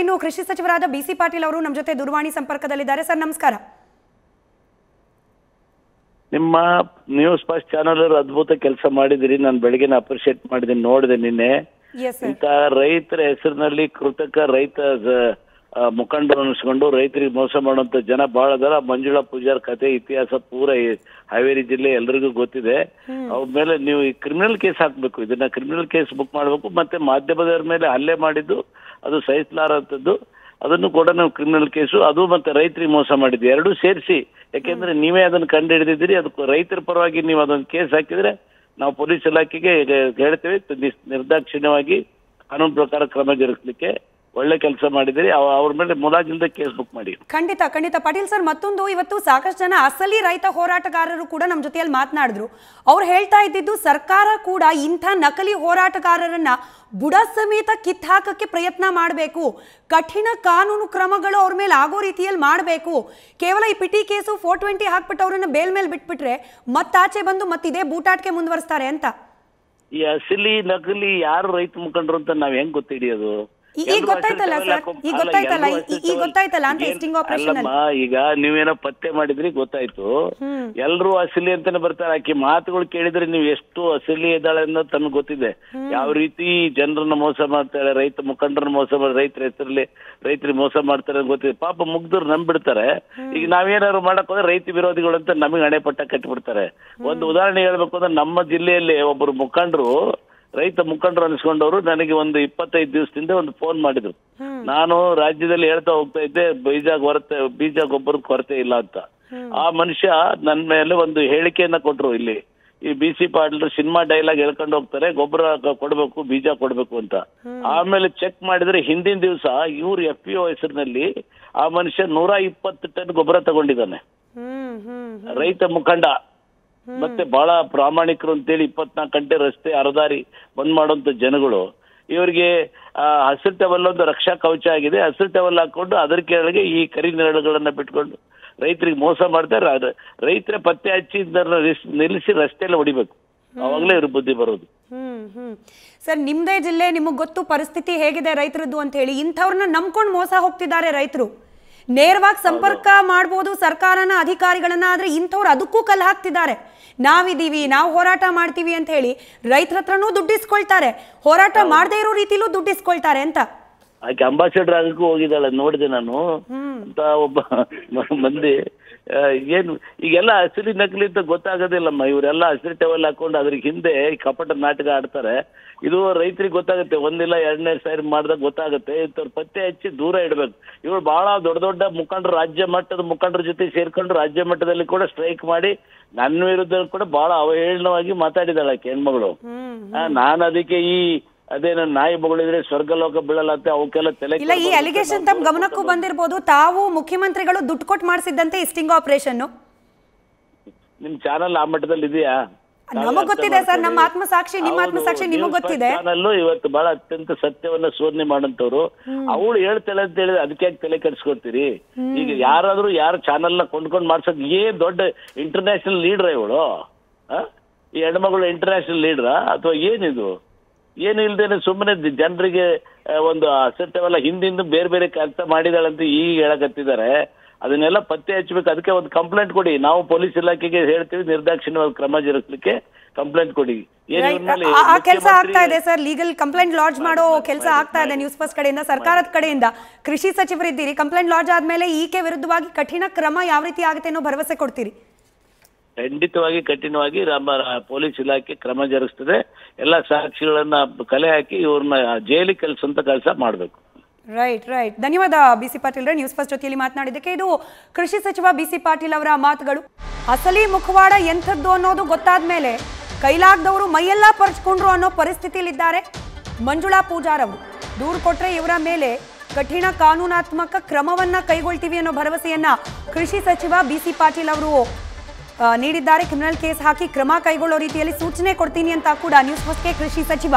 ಇನ್ನು ಕೃಷಿ ಸಚಿವರಾದ ಬಿಸಿ ಪಾಟೀಲ್ ಅವರು ನಮ್ಮ ಜೊತೆ ದೂರವಾಣಿ ಸಂಪರ್ಕದಲ್ಲಿದ್ದಾರೆ. ಸರ್ ನಮಸ್ಕಾರ. ನಿಮ್ಮ ನ್ಯೂಸ್ ಫಸ್ಟ್ ಚಾನಲ್ ಅದ್ಭುತ ಕೆಲಸ ಮಾಡಿದಿರಿ. ನಾನು ಬೆಳಗ್ಗೆನ ಅಪ್ರಿಶಿಯೇಟ್ ಮಾಡಿದ್ದೀನಿ ನೋಡಿದೆ ನಿನ್ನೆ. ಇಂತಹ ರೈತರ ಹೆಸರಿನಲ್ಲಿ ಕೃತಕ ರೈತ ಸ- ಆ, ಮುಖಂಡರು ಅನಿಸ್ಕೊಂಡು ರೈತರಿಗೆ ಮೋಸ ಮಾಡುವಂತ ಜನ ಬಹಳ ಅದರ. ಮಂಜುಳಾ ಪೂಜಾರ್ ಕತೆ ಇತಿಹಾಸ ಪೂರ ಹಾವೇರಿ ಜಿಲ್ಲೆ ಎಲ್ರಿಗೂ ಗೊತ್ತಿದೆ. ಅವ್ರ ಮೇಲೆ ನೀವು ಈ ಕ್ರಿಮಿನಲ್ ಕೇಸ್ ಹಾಕ್ಬೇಕು. ಇದನ್ನ ಕ್ರಿಮಿನಲ್ ಕೇಸ್ ಬುಕ್ ಮಾಡಬೇಕು. ಮತ್ತೆ ಮಾಧ್ಯಮದವ್ರ ಮೇಲೆ ಹಲ್ಲೆ ಮಾಡಿದ್ದು ಅದು ಸಹಿಸಲಾರಂಥದ್ದು ಅದನ್ನು ಕೂಡ ನಾವು ಕ್ರಿಮಿನಲ್ ಕೇಸು ಅದು ಮತ್ತೆ ರೈತರಿಗೆ ಮೋಸ ಮಾಡಿದ್ದು. ಎರಡೂ ಸೇರಿಸಿ. ಯಾಕೆಂದ್ರೆ ನೀವೇ ಅದನ್ನ ಕಂಡು ಹಿಡಿದಿದ್ದೀರಿ ಅದಕ್ಕೆ ರೈತರ ಪರವಾಗಿ ನೀವು ಅದೊಂದು ಕೇಸ್ ಹಾಕಿದ್ರೆ ನಾವು ಪೊಲೀಸ್ ಇಲಾಖೆಗೆ ಹೇಳ್ತೇವೆ. ನಿರ್ದಾಕ್ಷಿಣ್ಯವಾಗಿ ಕಾನೂನು ಪ್ರಕಾರ ಕ್ರಮ ಜರುಗಿಸ್ಲಿಕ್ಕೆ ಒಳ್ಳೆ ಕೆಲಸ ಮಾಡಿದಿರಿ ಅವ- ಅವ್ರ ಮೇಲೆ ಮುಲಾಜಿಲ್ದ ಕೇಸ್ ಬುಕ್ ಮಾಡಿ. ಖಂಡಿತ ಖಂಡಿತ. ಪಾಟೀಲ್ ಸರ್ ಮತ್ತೊಂದು ಇವತ್ತು ಸಾಕಷ್ಟು ಜನ ಅಸಲಿ ರೈತ ಹೋರಾಟಗಾರರು ಕೂಡ ನಮ್ಮ ಜೊತೆಯಲ್ಲಿ ಮಾತನಾಡಿದ್ರು. ಅವ್ರು ಹೇಳ್ತಾ ಇದ್ದಿದ್ದು ಸರ್ಕಾರ ಕೂಡ ಇಂಥ ನಕಲಿ ಹೋರಾಟಗಾರರನ್ನ ಬುಡ ಸಮೇತ ಕಿತ್ತಾಕಕ್ಕೆ ಪ್ರಯತ್ನ ಮಾಡಬೇಕು. ಕಠಿಣ ಕಾನೂನು ಕ್ರಮಗಳು ಅವ್ರ ಮೇಲೆ ಆಗೋ ರೀತಿಯಲ್ಲಿ ಮಾಡಬೇಕು. ಕೇವಲ ಈ ಪಿಟಿ ಕೇಸು ಫೋರ್ ಟ್ವೆಂಟಿ ಹಾಕ್ಬಿಟ್ಟು ಅವ್ರನ್ನ ಬೇಲ್ ಮೇಲೆ ಬಿಟ್ಬಿಟ್ರೆ ಮತ್ತಾಚೆ ಬಂದು ಮತ್ತಿದೇ ಬೂಟಾಟಕ್ಕೆ ಮುಂದುವರಿಸ್ತಾರೆ ಅಂತ? ಈ ಅಸಲಿ ನಕಲಿ ಯಾರು ರೈತ ಮುಖಂಡರು ಅಂತ ನಾವ್ ಹೆಂಗ್ ಗೊತ್ತಿಡಿಯೋದು ಈಗ ಗೊತ್ತಾಯ್ತಲ್ಲ ಸರ್? ಈಗ ಗೊತ್ತಾಯ್ತಲ್ಲ? ಗೊತ್ತಾಯ್ತಲ್ಲ ಅಂತ ನೀವೇನೋ ಪತ್ತೆ ಮಾಡಿದ್ರಿ ಗೊತ್ತಾಯ್ತು. ಎಲ್ರು ಅಸಲಿ ಅಂತಾನೆ ಬರ್ತಾರೆ. ಆಕಿ ಮಾತುಗಳು ಕೇಳಿದ್ರೆ ನೀವು ಎಷ್ಟು ಅಸಲಿ ಇದ್ದಾಳೆ ಅನ್ನೋದು ತಮಗೆ ಗೊತ್ತಿದೆ. ಯಾವ ರೀತಿ ಜನರನ್ನ ಮೋಸ ಮಾಡ್ತಾಳೆ ರೈತ ಮುಖಂಡರನ್ನ ಮೋಸ ಮಾಡಿ ರೈತರ ಹೆಸರಲ್ಲಿ ರೈತರಿಗೆ ಮೋಸ ಮಾಡ್ತಾರೆ ಅಂತ ಗೊತ್ತಿದೆ. ಪಾಪ ಮುಗ್ಧರು ನಂಬಿಡ್ತಾರೆ. ಈಗ ನಾವೇನಾದ್ರು ಮಾಡಕ್ ಹೋದ್ರೆ ರೈತ ವಿರೋಧಿಗಳು ಅಂತ ನಮಗೆ ಹಣೆ ಪಟ್ಟ ಕಟ್ಟಿಬಿಡ್ತಾರೆ. ಒಂದು ಉದಾಹರಣೆ ಹೇಳ್ಬೇಕು ಅಂದ್ರೆ ನಮ್ಮ ಜಿಲ್ಲೆಯಲ್ಲಿ ಒಬ್ಬರು ಮುಖಂಡರು ರೈತ ಮುಖಂಡರು ಅನಿಸ್ಕೊಂಡವರು ನನಗೆ ಒಂದು ಇಪ್ಪತ್ತೈದು ದಿವಸದಿಂದ ಒಂದು ಫೋನ್ ಮಾಡಿದ್ರು. ನಾನು ರಾಜ್ಯದಲ್ಲಿ ಹೇಳ್ತಾ ಹೋಗ್ತಾ ಇದ್ದೆ ಬೀಜ ಕೊರತೆ ಬೀಜ ಗೊಬ್ಬರ ಕೊರತೆ ಇಲ್ಲ ಅಂತ. ಆ ಮನುಷ್ಯ ನನ್ನ ಮೇಲೆ ಒಂದು ಹೇಳಿಕೆಯನ್ನ ಕೊಟ್ರು ಇಲ್ಲಿ. ಈ B C Patil cinema dialogue ಹೇಳ್ಕೊಂಡು ಹೋಗ್ತಾರೆ ಗೊಬ್ಬರ ಕೊಡಬೇಕು ಬೀಜ ಕೊಡ್ಬೇಕು ಅಂತ. ಆಮೇಲೆ ಚೆಕ್ ಮಾಡಿದ್ರೆ ಹಿಂದಿನ ದಿವಸ ಇವ್ರು ಎಫ್ ಪಿ ಒ ಹೆಸರಿನಲ್ಲಿ ಆ ಮನುಷ್ಯ ನೂರ ಇಪ್ಪತ್ತು ಟನ್ ಗೊಬ್ಬರ ತಗೊಂಡಿದ್ದಾನೆ. ರೈತ ಮುಖಂಡ. ಮತ್ತೆ ಬಹಳ ಪ್ರಾಮಾಣಿಕರು ಅಂತೇಳಿ ಇಪ್ಪತ್ನಾಲ್ಕು ಗಂಟೆ ರಸ್ತೆ ಅರದಾರಿ ಬಂದ್ ಮಾಡುವಂತ ಜನಗಳು. ಇವರಿಗೆ ಹಸಿರು ಟವಲ್ ಒಂದು ರಕ್ಷಾ ಕವಚ ಆಗಿದೆ. ಹಸಿರು ಟವಲ್ ಹಾಕೊಂಡು ಅದರ ಕೆಳಗೆ ಈ ಕರಿ ನೆರಳುಗಳನ್ನ ಬಿಟ್ಕೊಂಡು ರೈತರಿಗೆ ಮೋಸ ಮಾಡ್ತಾರೆ. ರೈತರ ಪತ್ತೆ ಹಚ್ಚಿ ನಿಲ್ಲಿಸಿ ರಸ್ತೆಯಲ್ಲಿ ಹೊಡಿಬೇಕು. ಅವಾಗಲೇ ಇವ್ರ ಬುದ್ಧಿ ಬರೋದು. ಹ್ಮ್ ಹ್ಮ್. ಸರ್ ನಿಮ್ದೇ ಜಿಲ್ಲೆ ನಿಮಗ್ ಗೊತ್ತು ಪರಿಸ್ಥಿತಿ ಹೇಗಿದೆ ರೈತರದ್ದು ಅಂತ ಹೇಳಿ. ಇಂಥವ್ರನ್ನ ನಂಬ್ಕೊಂಡು ಮೋಸ ಹೋಗ್ತಿದ್ದಾರೆ ರೈತರು. ನೇರವಾಗಿ ಸಂಪರ್ಕ ಮಾಡ್ಬೋದು ಸರ್ಕಾರನ ಅಧಿಕಾರಿಗಳನ್ನ ಆದ್ರೆ ಇಂಥವ್ರು ಅದಕ್ಕೂ ಕಲ್ಲು ಹಾಕ್ತಿದ್ದಾರೆ. ನಾವಿದೀವಿ ನಾವು ಹೋರಾಟ ಮಾಡ್ತೀವಿ ಅಂತ ಹೇಳಿ ರೈತರ ಹತ್ರನೂ ದುಡ್ಡಿಸ್ಕೊಳ್ತಾರೆ ಹೋರಾಟ ಮಾಡದೇ ಇರೋ ರೀತಿಲೂ ದುಡ್ಡಿಸ್ಕೊಳ್ತಾರೆ ಅಂತ. ಆಕೆ ಅಂಬಾಸಿಡರ್ ಆಗಕ್ಕೂ ಹೋಗಿದ್ದಾಳ ನೋಡಿದೆ ನಾನು. ಅಂತ ಒಬ್ಬ ಮಂದಿ ಏನು ಈಗೆಲ್ಲ ಹಸಿರಿ ನಕಲಿ ಅಂತ ಗೊತ್ತಾಗೋದಿಲ್ಲಮ್ಮ. ಇವರೆಲ್ಲ ಹಸಿರು ಟವಲ್ ಹಾಕೊಂಡು ಅದ್ರ ಹಿಂದೆ ಕಪಟ ನಾಟಕ ಆಡ್ತಾರೆ. ಇದು ರೈತರಿಗೆ ಗೊತ್ತಾಗುತ್ತೆ. ಒಂದಿಲ್ಲ ಎರಡನೇ ಸಾರಿ ಮಾಡಿದಾಗ ಗೊತ್ತಾಗುತ್ತೆ. ಇಂಥವ್ರ ಪತ್ತೆ ಹಚ್ಚಿ ದೂರ ಇಡಬೇಕು. ಇವ್ರು ಬಹಳ ದೊಡ್ಡ ದೊಡ್ಡ ಮುಖಂಡರು ರಾಜ್ಯ ಮಟ್ಟದ ಮುಖಂಡರ ಜೊತೆ ಸೇರ್ಕೊಂಡು ರಾಜ್ಯ ಮಟ್ಟದಲ್ಲಿ ಕೂಡ ಸ್ಟ್ರೈಕ್ ಮಾಡಿ ನನ್ನ ವಿರುದ್ಧ ಕೂಡ ಬಹಳ ಅವಹೇಳನವಾಗಿ ಮಾತಾಡಿದಾಳೆ ಆಕೆ ಹೆಣ್ಮಗಳು. ನಾನು ಅದಕ್ಕೆ ಈ ಅದೇನೋ ನಾಯಿ ಬಗಳಿದ್ರೆ ಸ್ವರ್ಗಲೋಕ ಬೀಳಲ್ಲ ಅಂತ ಅವಕ್ಕೆಲ್ಲ ತಲೆ ಇಲ್ಲ ಈ ಅಲಿಗೇಷನ್ ತಮ್ಮ ಗಮನಕ್ಕೂ ಬಂದಿರಬಹುದು ತಾವು ಮುಖ್ಯಮಂತ್ರಿಗಳು ದುಡ್ಡು ಕೊಟ್ಟು ಮಾಡಿಸಿದ್ದಂತೆ ಈ ಸ್ಟಿಂಗ್ ಆಪರೇಷನ್ ನಿಮ್ ಚಾನಲ್ ಆ ಮಟ್ಟದಲ್ಲಿ ಇದೆಯಾ? ನಮಗ್ ಗೊತ್ತಿದೆ ಸರ್ ನಮ್ಮ ಆತ್ಮಸಾಕ್ಷಿ ನಿಮ್ಮ ಆತ್ಮಸಾಕ್ಷಿ ನಿಮಗ್ ಗೊತ್ತಿದೆ. ಚಾನಲ್ ಇವತ್ತು ಬಹಳ ಅತ್ಯಂತ ಸತ್ಯವನ್ನ ಶೋಧನೆ ಮಾಡಂತವ್ರು ಅವಳು ಹೇಳ್ತಾಳೆ ಅಂತ ಹೇಳಿದ್ರೆ ಅದಕ್ಕೆ ಯಾಕೆ ತಲೆ ಕೆಡಿಸ್ಕೊಡ್ತೀರಿ? ಈಗ ಯಾರಾದ್ರೂ ಯಾರ ಚಾನಲ್ನ ಕೊಂಡ್ಕೊಂಡ್ ಮಾಡ್ಸೋದ್ ಏನ್ ದೊಡ್ಡ ಇಂಟರ್ನ್ಯಾಷನಲ್ ಲೀಡರ್ ಇವಳು? ಆ? ಈ ಹೆಣ್ಮಗಳು ಇಂಟರ್ನ್ಯಾಷನಲ್ ಲೀಡ್ರಾ ಅಥವಾ ಏನಿದು? ಏನು ಇಲ್ದೇನೆ ಸುಮ್ಮನೆ ಜನರಿಗೆ ಒಂದು ಅಸತ್ಯವೆಲ್ಲ ಹಿಂದಿಂದ ಬೇರೆ ಬೇರೆ ಕೆಲಸ ಮಾಡಿದಾಳಂತ ಈಗ ಹೇಳಕತ್ತಿದ್ದಾರೆ. ಅದನ್ನೆಲ್ಲ ಪತ್ತೆ ಹಚ್ಚಬೇಕು ಅದಕ್ಕೆ ಒಂದು ಕಂಪ್ಲೇಂಟ್ ಕೊಡಿ. ನಾವು ಪೊಲೀಸ್ ಇಲಾಖೆಗೆ ಹೇಳ್ತೀವಿ ನಿರ್ದಾಕ್ಷಿಣ್ಯವಾಗಿ ಕ್ರಮ ಜರುಗಿಸ್ಲಿಕ್ಕೆ ಕಂಪ್ಲೇಂಟ್ ಕೊಡಿ. ಆ- ಕೆಲಸ ಆಗ್ತಾ ಇದೆ ಸರ್. ಲೀಗಲ್ ಕಂಪ್ಲೇಂಟ್ ಲಾಡ್ಜ್ ಮಾಡೋ ಕೆಲಸ ಆಗ್ತಾ ಇದೆ ನ್ಯೂಸ್ ಫಸ್ಟ್ ಕಡೆಯಿಂದ. ಸರ್ಕಾರದ ಕಡೆಯಿಂದ. ಕೃಷಿ ಸಚಿವರಿದ್ದೀರಿ. ಕಂಪ್ಲೇಂಟ್ ಲಾಡ್ಜ್ ಆದ್ಮೇಲೆ ಈಕೆ ವಿರುದ್ಧವಾಗಿ ಕಠಿಣ ಕ್ರಮ ಯಾವ ರೀತಿ ಆಗುತ್ತೆ ಅನ್ನೋ ಭರವಸೆ ಕೊಡ್ತೀರಿ? ಖಂಡಿತವಾಗಿ ಕಠಿಣವಾಗಿ ನಮ್ಮ ಪೊಲೀಸ್ ಇಲಾಖೆ ಕ್ರಮ ಜರುಗಿಸ್ತದೆ. ಎಲ್ಲ ಸಾಕ್ಷಿಗಳನ್ನ ಕಲೆ ಹಾಕಿ ಇವ್ರನ್ನ ಜೈಲಿಗೆ ಕಳ್ಸಂತ ಕೆಲಸ ಮಾಡಬೇಕು. ರೈಟ್ ರೈಟ್ ಧನ್ಯವಾದ B C Patil News First ಜೊತೆಯಲ್ಲಿ ಮಾತನಾಡಿದ್ದಕ್ಕೆ ಇದು ಕೃಷಿ ಸಚಿವ ಬಿ ಸಿ ಪಾಟೀಲ್ ಅವರ ಮಾತುಗಳು. ಅಸಲಿ ಮುಖವಾಡ ಎಂಥದ್ದು ಅನ್ನೋದು ಗೊತ್ತಾದ ಮೇಲೆ ಕೈಲಾಗದವರು ಮೈಯೆಲ್ಲ ಪರ್ಚ್ಕೊಂಡ್ರು ಅನ್ನೋ ಪರಿಸ್ಥಿತಿಯಲ್ಲಿದ್ದಾರೆ ಮಂಜುಳಾ ಪೂಜಾರ್ ಅವರು ದೂರು ಕೊಟ್ರೆ ಇವರ ಮೇಲೆ ಕಠಿಣ ಕಾನೂನಾತ್ಮಕ ಕ್ರಮವನ್ನ ಕೈಗೊಳ್ತೀವಿ ಅನ್ನೋ ಭರವಸೆಯನ್ನ ಕೃಷಿ ಸಚಿವ ಬಿ ಸಿ ಪಾಟೀಲ್ ಅವರು ನೀಡಿದ್ದಾರೆ. ಕ್ರಿಮಿನಲ್ ಕೇಸ್ ಹಾಕಿ ಕ್ರಮ ಕೈಗೊಳ್ಳೋ ರೀತಿಯಲ್ಲಿ ಸೂಚನೆ ಕೊಡ್ತೀನಿ ಅಂತ ಕೂಡ ನ್ಯೂಸ್ ಫಸ್ಟ್ಗೆ ಕೃಷಿ ಸಚಿವ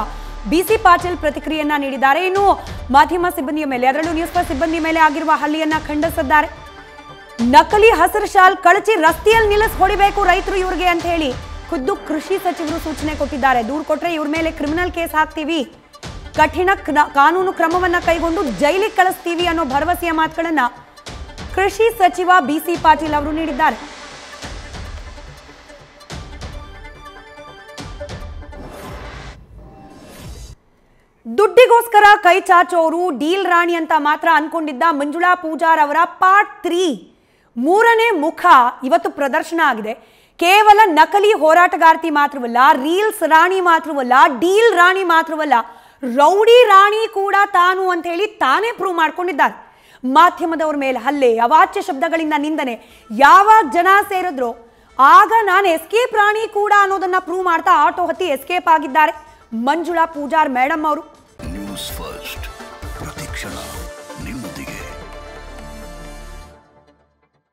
ಬಿಸಿ ಪಾಟೀಲ್ ಪ್ರತಿಕ್ರಿಯೆಯನ್ನ ನೀಡಿದ್ದಾರೆ. ಇನ್ನು ಮಾಧ್ಯಮ ಸಿಬ್ಬಂದಿಯ ಮೇಲೆ, ಅದರಲ್ಲೂ ನ್ಯೂಸ್ ಫಸ್ಟ್ ಸಿಬ್ಬಂದಿ ಮೇಲೆ ಆಗಿರುವ ಹಳ್ಳಿಯನ್ನ ಖಂಡಿಸಿದ್ದಾರೆ. ನಕಲಿ ಹಸಿರು ಶಾಲ್ ಕಳಚಿ ರಸ್ತೆಯಲ್ಲಿ ನಿಲ್ಲಿಸ್ ಹೊಡಿಬೇಕು ರೈತರು ಇವ್ರಿಗೆ ಅಂತ ಹೇಳಿ ಖುದ್ದು ಕೃಷಿ ಸಚಿವರು ಸೂಚನೆ ಕೊಟ್ಟಿದ್ದಾರೆ. ದೂರು ಕೊಟ್ಟರೆ ಇವ್ರ ಮೇಲೆ ಕ್ರಿಮಿನಲ್ ಕೇಸ್ ಹಾಕ್ತೀವಿ. ಕಠಿಣ ಕಾನೂನು ಕ್ರಮವನ್ನ ಕೈಗೊಂಡು ಜೈಲಿಗೆ ಕಳಿಸ್ತೀವಿ ಅನ್ನೋ ಭರವಸೆಯ ಮಾತುಗಳನ್ನ ಕೃಷಿ ಸಚಿವ ಬಿಸಿ ಪಾಟೀಲ್ ಅವರು ನೀಡಿದ್ದಾರೆ. ದುಡ್ಡಿಗೋಸ್ಕರ ಕೈ ಚಾಚೋರು, ಡೀಲ್ ರಾಣಿ ಅಂತ ಮಾತ್ರ ಅನ್ಕೊಂಡಿದ್ದ ಮಂಜುಳಾ ಪೂಜಾರ್ ಅವರ ಪಾರ್ಟ್ ತ್ರೀ ಮೂರನೇ ಮುಖ ಇವತ್ತು ಪ್ರದರ್ಶನ ಆಗಿದೆ. ಕೇವಲ ನಕಲಿ ಹೋರಾಟಗಾರ್ತಿ ಮಾತ್ರವಲ್ಲ, ರೀಲ್ಸ್ ರಾಣಿ ಮಾತ್ರವಲ್ಲ, ಡೀಲ್ ರಾಣಿ ಮಾತ್ರವಲ್ಲ, ರೌಡಿ ರಾಣಿ ಕೂಡ ತಾನು ಅಂತ ಹೇಳಿ ತಾನೇ ಪ್ರೂವ್ ಮಾಡ್ಕೊಂಡಿದ್ದಾರೆ. ಮಾಧ್ಯಮದವ್ರ ಮೇಲೆ ಹಲ್ಲೆ, ಅವಾಚ್ಯ ಶಬ್ದಗಳಿಂದ ನಿಂದನೆ, ಯಾವಾಗ ಜನ ಸೇರಿದ್ರು, ಆಗ ನಾನು ಎಸ್ಕೇಪ್ ರಾಣಿ ಕೂಡ ಅನ್ನೋದನ್ನ ಪ್ರೂವ್ ಮಾಡ್ತಾ ಆಟೋ ಹತ್ತಿ ಎಸ್ಕೇಪ್ ಆಗಿದ್ದಾರೆ. ಮಂಜುಳಾ ಪೂಜಾರ್ ಮೇಡಮ್ ಅವರು. News First